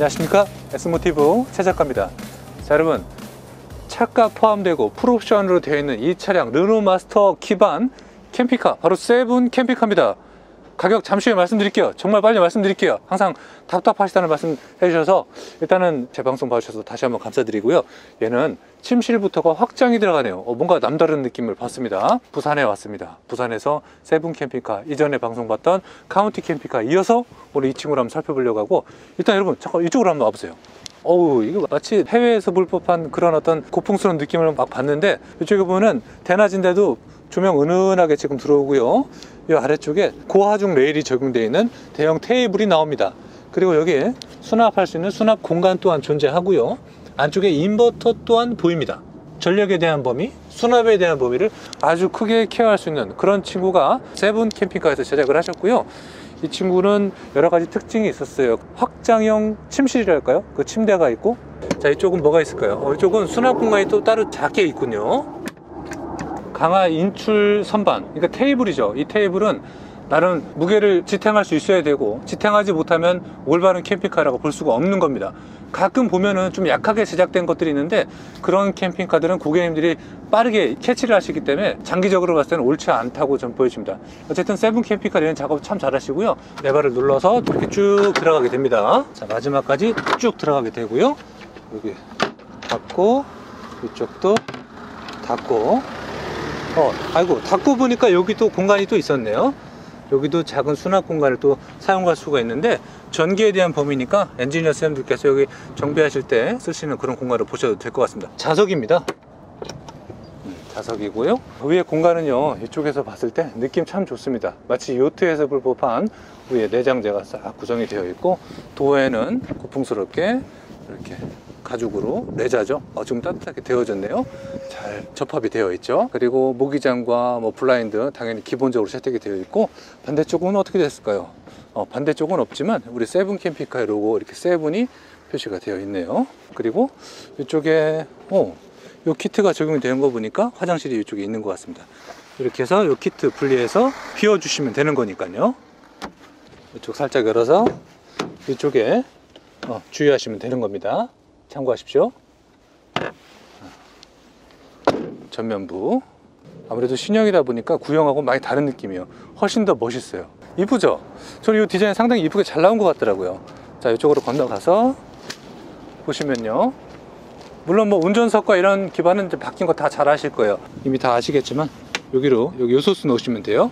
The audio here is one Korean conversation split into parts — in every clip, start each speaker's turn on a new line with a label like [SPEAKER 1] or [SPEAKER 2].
[SPEAKER 1] 안녕하십니까? S모티브 최 작가입니다. 자 여러분. 차가 포함되고 풀옵션으로 되어 있는 이 차량 르노 마스터 기반 캠핑카 바로 세븐 캠핑카입니다 가격 잠시 후에 말씀드릴게요. 정말 빨리 말씀드릴게요. 항상 답답하시다는 말씀 해주셔서 일단은 제 방송 봐주셔서 다시 한번 감사드리고요. 얘는 침실부터가 확장이 들어가네요. 어, 뭔가 남다른 느낌을 받습니다. 부산에 왔습니다. 부산에서 세븐 캠핑카 이전에 방송 봤던 카운티 캠핑카 이어서 오늘 이 친구를 한번 살펴보려고 하고 일단 여러분 잠깐 이쪽으로 한번 와보세요. 어우 이거 마치 해외에서 볼 법한 그런 어떤 고풍스러운 느낌을 막 받는데 이쪽에 보면은 대낮인데도 조명 은은하게 지금 들어오고요 이 아래쪽에 고하중 레일이 적용되어 있는 대형 테이블이 나옵니다. 그리고 여기에 수납할 수 있는 수납 공간 또한 존재하고요. 안쪽에 인버터 또한 보입니다. 전력에 대한 범위, 수납에 대한 범위를 아주 크게 care할 수 있는 그런 친구가 세븐 캠핑카에서 제작을 하셨고요. 이 친구는 여러 가지 특징이 있었어요. 확장형 침실이랄까요? 그 침대가 있고. 자 이쪽은 뭐가 있을까요? 어, 이쪽은 수납 공간이 또 따로 작게 있군요 강화 인출 선반 그러니까 테이블이죠. 이 테이블은 나름 무게를 지탱할 수 있어야 되고 지탱하지 못하면 올바른 캠핑카라고 볼 수가 없는 겁니다. 가끔 보면은 좀 약하게 제작된 것들이 있는데 그런 캠핑카들은 고객님들이 빠르게 캐치를 하시기 때문에 장기적으로 봤을 때는 옳지 않다고 좀 보여집니다. 어쨌든 세븐 캠핑카 이런 작업 참 잘하시고요. 레버를 눌러서 이렇게 쭉 들어가게 됩니다. 자 마지막까지 쭉 들어가게 되고요. 여기 닫고 이쪽도 닫고 어, 아이고 닫고 보니까 여기 또 공간이 또 있었네요. 여기도 작은 수납 공간을 또 사용할 수가 있는데 전기에 대한 범위니까 엔지니어 선생님들께서 여기 정비하실 때 쓰시는 그런 공간을 보셔도 될 것 같습니다. 자석입니다. 음, 자석이고요. 위에 공간은요 이쪽에서 봤을 때 느낌 참 좋습니다. 마치 요트에서 볼 법한 위에 내장재가 싹 구성이 되어 있고 도어에는 고풍스럽게 이렇게 가죽으로 레자죠? 어, 좀 따뜻하게 되어졌네요. 잘 접합이 되어 있죠? 그리고 모기장과 뭐 블라인드 당연히 기본적으로 채택이 되어 있고 반대쪽은 어떻게 됐을까요? 어, 반대쪽은 없지만 우리 세븐 캠핑카의 로고 이렇게 세븐이 표시가 되어 있네요. 그리고 이쪽에 어, 요 키트가 적용이 되는 거 보니까 화장실이 이쪽에 있는 것 같습니다. 이렇게 해서 요 키트 분리해서 비워 주시면 되는 거니까요. 이쪽 살짝 열어서 이쪽에 어, 주의하시면 되는 겁니다 참고하십시오. 전면부. 아무래도 신형이다 보니까 구형하고 많이 다른 느낌이에요. 훨씬 더 멋있어요. 이쁘죠? 저는 이 디자인 상당히 이쁘게 잘 나온 것 같더라고요. 자 이쪽으로 건너가서 보시면요. 물론 뭐 운전석과 이런 기반은 바뀐 거 다 잘 아실 거예요. 이미 다 아시겠지만 여기로 여기 요소수 넣으시면 돼요.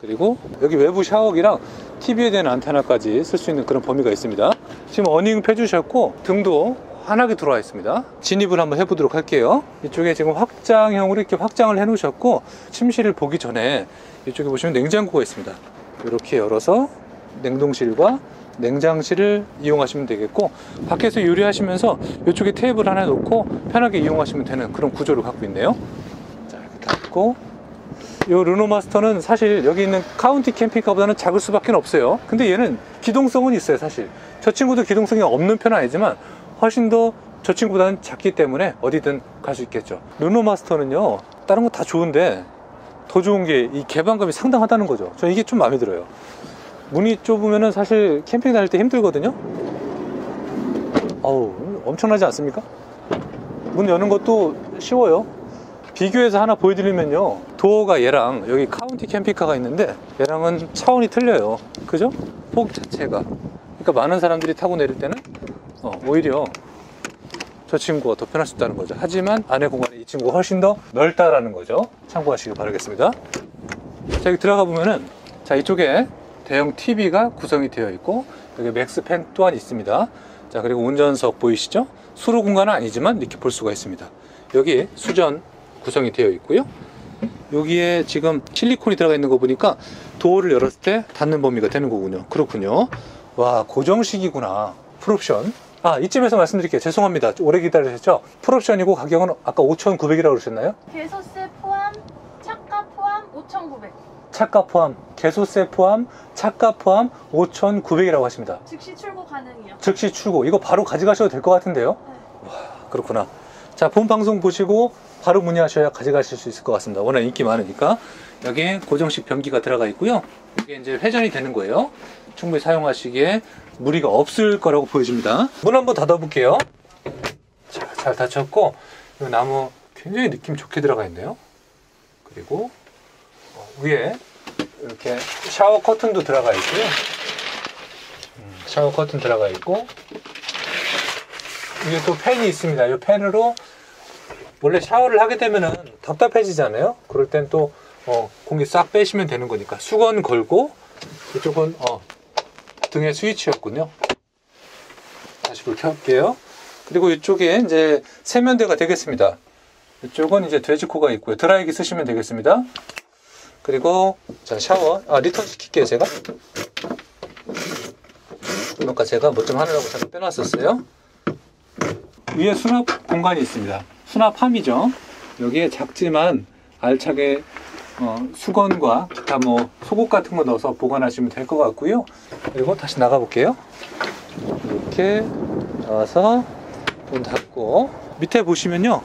[SPEAKER 1] 그리고 여기 외부 샤워기랑 TV에 대한 안테나까지 쓸 수 있는 그런 범위가 있습니다 지금 어닝 펴주셨고 등도 환하게 들어와 있습니다. 진입을 한번 해보도록 할게요. 이쪽에 지금 확장형으로 이렇게 확장을 해 놓으셨고 침실을 보기 전에 이쪽에 보시면 냉장고가 있습니다. 이렇게 열어서 냉동실과 냉장실을 이용하시면 되겠고 밖에서 요리하시면서 이쪽에 테이블 하나 놓고 편하게 이용하시면 되는 그런 구조를 갖고 있네요. 자 이렇게 닫고 이 르노마스터는 사실 여기 있는 카운티 캠핑카보다는 작을 수밖에 없어요. 근데 얘는 기동성은 있어요 사실. 저 친구도 기동성이 없는 편은 아니지만 훨씬 더 저 친구보다는 작기 때문에 어디든 갈 수 있겠죠. 르노마스터는요 다른 거 다 좋은데 더 좋은 게 이 개방감이 상당하다는 거죠. 저 이게 좀 마음에 들어요. 문이 좁으면 사실 캠핑 다닐 때 힘들거든요. 어우 엄청나지 않습니까? 문 여는 것도 쉬워요 비교해서 하나 보여드리면요. 도어가 얘랑 여기 카운티 캠핑카가 있는데 얘랑은 차원이 틀려요. 그죠? 폭 자체가. 그러니까 많은 사람들이 타고 내릴 때는 어, 오히려 저 친구가 더 편할 수 있다는 거죠. 하지만 안에 공간이 이 친구가 훨씬 더 넓다라는 거죠. 참고하시길 바라겠습니다. 자 여기 들어가 보면은 자 이쪽에 대형 TV가 구성이 되어 있고 여기 맥스팬 또한 있습니다. 자 그리고 운전석 보이시죠? 수로 공간은 아니지만 이렇게 볼 수가 있습니다. 여기 수전 구성이 되어 있고요. 여기에 지금 실리콘이 들어가 있는 거 보니까 도어를 열었을 때 닫는 범위가 되는 거군요. 그렇군요. 와 고정식이구나. 풀옵션. 아 이쯤에서 말씀드릴게요. 죄송합니다. 오래 기다리셨죠? 풀옵션이고 가격은 아까 5,900이라고 그러셨나요?
[SPEAKER 2] 개소세 포함, 차가 포함 5,900.
[SPEAKER 1] 차가 포함 개소세 포함 차가 포함 5,900이라고 하십니다.
[SPEAKER 2] 즉시 출고 가능이요.
[SPEAKER 1] 즉시 출고. 이거 바로 가져가셔도 될 것 같은데요?
[SPEAKER 2] 네.
[SPEAKER 1] 그렇구나. 자 본 방송 보시고 바로 문의하셔야 가져가실 수 있을 것 같습니다 워낙 인기 많으니까 여기에 고정식 변기가 들어가 있고요. 이게 이제 회전이 되는 거예요. 충분히 사용하시기에 무리가 없을 거라고 보여집니다. 문 한번 닫아볼게요. 자, 잘 닫혔고 이 나무 굉장히 느낌 좋게 들어가 있네요. 그리고 어, 위에 이렇게 샤워 커튼도 들어가 있고요. 음, 샤워 커튼 들어가 있고 이게 또 팬이 있습니다. 이 팬으로 원래 샤워를 하게 되면은 답답해지잖아요. 그럴 땐 또 어, 공기 싹 빼시면 되는 거니까 수건 걸고 이쪽은 어, 등의 스위치였군요. 다시 불 켤게요. 그리고 이쪽에 이제 세면대가 되겠습니다. 이쪽은 이제 돼지코가 있고요. 드라이기 쓰시면 되겠습니다. 그리고 자 샤워 아 return 시킬게요 제가. 아까 제가 뭐 좀 하느라고 잠깐 빼놨었어요. 위에 수납 공간이 있습니다. 수납함이죠. 여기에 작지만 알차게 어, 수건과 기타 뭐 속옷 같은 거 넣어서 보관하시면 될 것 같고요. 그리고 다시 나가 볼게요. 이렇게 나와서 문 닫고 밑에 보시면요.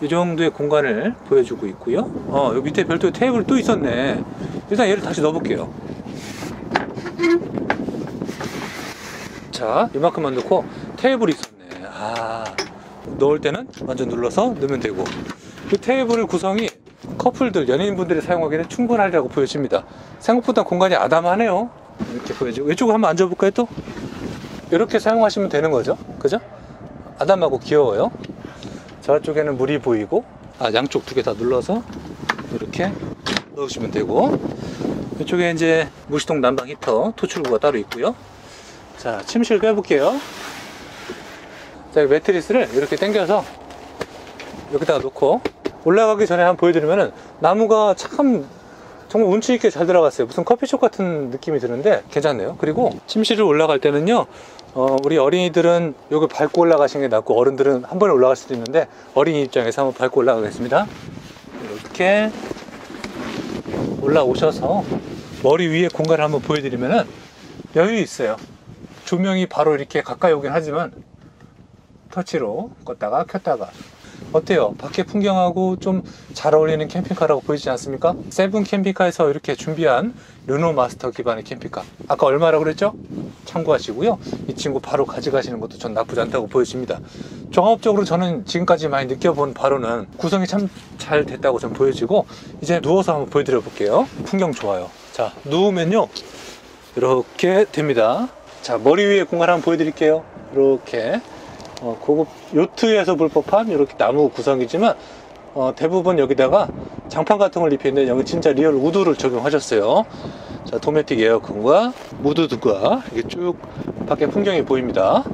[SPEAKER 1] 이 정도의 공간을 보여주고 있고요. 어, 여기 밑에 별도의 테이블 또 있었네. 일단 얘를 다시 넣어볼게요. 자, 이만큼만 넣고 테이블이 있었네. 아, 넣을 때는 완전 눌러서 넣으면 되고. 이 테이블 구성이 커플들, 연인분들이 사용하기에는 충분하리라고 보여집니다. 생각보다 공간이 아담하네요. 이렇게 보여지고. 이쪽으로 한번 앉아볼까요, 또? 이렇게 사용하시면 되는 거죠. 그죠? 아담하고 귀여워요. 저쪽에는 물이 보이고, 아, 양쪽 두 개 다 눌러서 이렇게 넣으시면 되고, 이쪽에 이제 무시동 난방 히터 토출구가 따로 있고요. 자, 침실 빼볼게요. 자, 이 매트리스를 이렇게 당겨서 여기다가 놓고 올라가기 전에 한번 보여드리면은 나무가 참 정말 운치 있게 잘 들어갔어요. 무슨 커피숍 같은 느낌이 드는데 괜찮네요. 그리고 침실을 올라갈 때는요, 어, 우리 어린이들은 여기 밟고 올라가시는 게 낫고 어른들은 한 번에 올라갈 수도 있는데 어린이 입장에서 한번 밟고 올라가겠습니다. 이렇게 올라오셔서 머리 위에 공간을 한번 보여드리면은 여유 있어요. 조명이 바로 이렇게 가까이 오긴 하지만 터치로 껐다가 켰다가. 어때요? 밖에 풍경하고 좀 잘 어울리는 캠핑카라고 보이지 않습니까? 세븐 캠핑카에서 이렇게 준비한 르노 마스터 기반의 캠핑카. 아까 얼마라고 그랬죠? 참고하시고요. 이 친구 바로 가져가시는 것도 전 나쁘지 않다고 보여집니다. 종합적으로 저는 지금까지 많이 느껴본 바로는 구성이 참 잘 됐다고 전 보여지고 이제 누워서 한번 보여드려 볼게요. 풍경 좋아요. 자 누우면요. 이렇게 됩니다. 자 머리 위에 공간 한번 보여드릴게요. 이렇게 어, 고급 요트에서 볼 법한 이렇게 나무 구성이지만 어, 대부분 여기다가 장판 같은 걸 입혀있는데 여기 진짜 real wood를 적용하셨어요. 자 도메틱 에어컨과 무드등이 이게 쭉 밖에 풍경이 보입니다.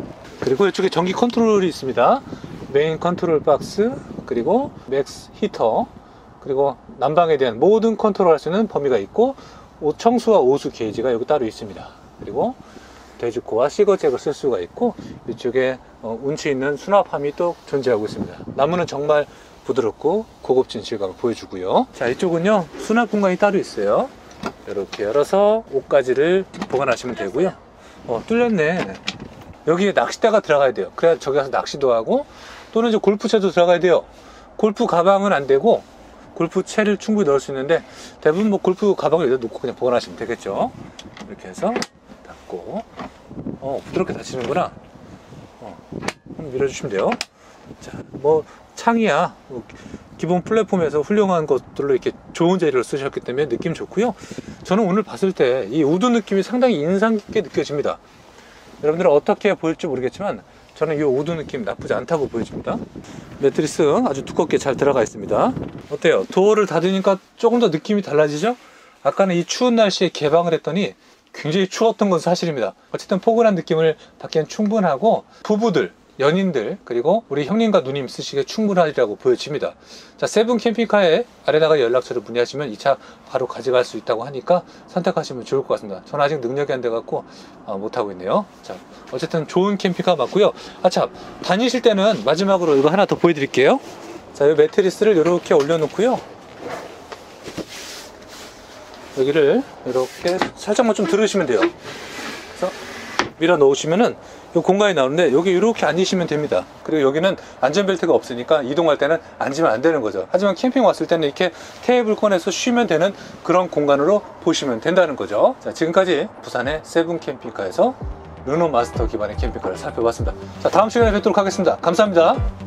[SPEAKER 1] 그리고 이쪽에 전기 컨트롤이 있습니다. main control box 그리고 맥스 heater 그리고 난방에 대한 모든 컨트롤 할 수 있는 범위가 있고 옷 청수와 오수 게이지가 여기 따로 있습니다. 그리고 돼지코와 시거잭을 쓸 수가 있고 이쪽에 어, 운치 있는 수납함이 또 존재하고 있습니다. 나무는 정말 부드럽고 고급진 질감을 보여주고요. 자 이쪽은요 수납 공간이 따로 있어요. 이렇게 열어서 옷가지를 보관하시면 되고요. 어 뚫렸네. 여기에 낚싯대가 들어가야 돼요. 그래야 저기 가서 낚시도 하고 또는 이제 골프채도 들어가야 돼요. 골프 가방은 안 되고 골프채를 충분히 넣을 수 있는데 대부분 뭐 골프 가방을 여기다 놓고 그냥 보관하시면 되겠죠. 이렇게 해서 닫고 어 부드럽게 닫히는구나. 밀어주시면 돼요. 자, 뭐 창이야. 뭐 기본 플랫폼에서 훌륭한 것들로 이렇게 좋은 재료를 쓰셨기 때문에 느낌 좋고요. 저는 오늘 봤을 때 이 wood 느낌이 상당히 인상 깊게 느껴집니다. 여러분들은 어떻게 보일지 모르겠지만 저는 이 wood 느낌 나쁘지 않다고 보여집니다. 매트리스 아주 두껍게 잘 들어가 있습니다. 어때요? door를 닫으니까 조금 더 느낌이 달라지죠? 아까는 이 추운 날씨에 개방을 했더니 굉장히 추웠던 건 사실입니다. 어쨌든 포근한 느낌을 받기엔 충분하고 부부들, 연인들 그리고 우리 형님과 누님 쓰시기에 충분하리라고 보여집니다. 자 세븐 캠핑카에 아래다가 연락처를 문의하시면 이 차 바로 가져갈 수 있다고 하니까 선택하시면 좋을 것 같습니다. 저는 아직 능력이 안 돼갖고 어, 못하고 있네요. 자 어쨌든 좋은 캠핑카 맞고요. 아참 다니실 때는 마지막으로 이거 하나 더 보여드릴게요. 자 이 매트리스를 이렇게 올려놓고요. 여기를 이렇게 살짝만 좀 들으시면 돼요. 그래서 밀어 넣으시면은 이 공간이 나오는데 여기 이렇게 앉으시면 됩니다. 그리고 여기는 안전벨트가 없으니까 이동할 때는 앉으면 안 되는 거죠. 하지만 캠핑 왔을 때는 이렇게 테이블 꺼내서 쉬면 되는 그런 공간으로 보시면 된다는 거죠. 자, 지금까지 부산의 세븐 캠핑카에서 르노 마스터 기반의 캠핑카를 살펴봤습니다. 자, 다음 시간에 뵙도록 하겠습니다. 감사합니다.